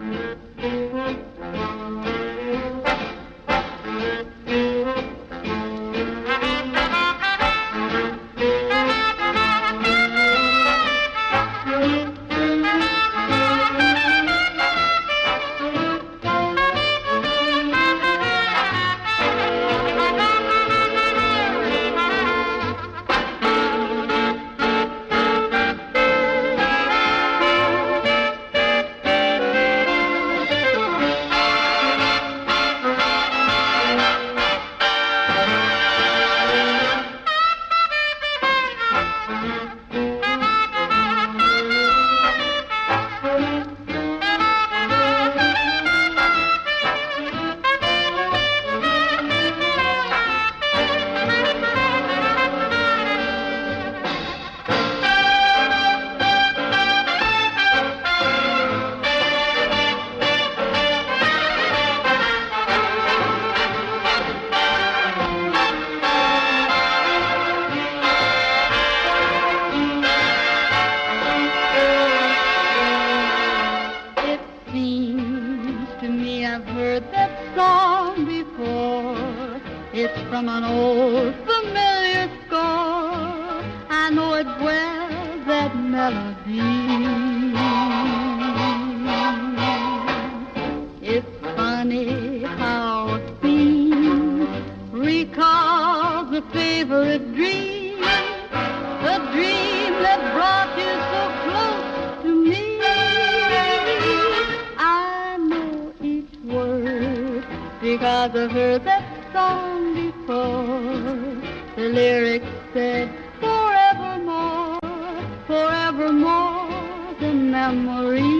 It seems to me I've heard that song before. It's from an old familiar score. I know it well, that melody. It's funny how a theme recalls a favorite dream, because I've heard that song before. The lyrics said, forevermore, forevermore, the memory